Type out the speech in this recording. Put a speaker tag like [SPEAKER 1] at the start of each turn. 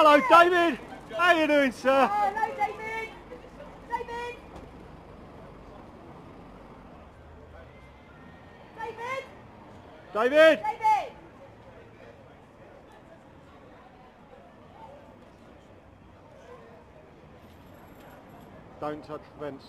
[SPEAKER 1] Hello, David. How you doing, sir?
[SPEAKER 2] Hello, David. David. David.
[SPEAKER 1] David.
[SPEAKER 2] David.
[SPEAKER 1] Don't touch the fence.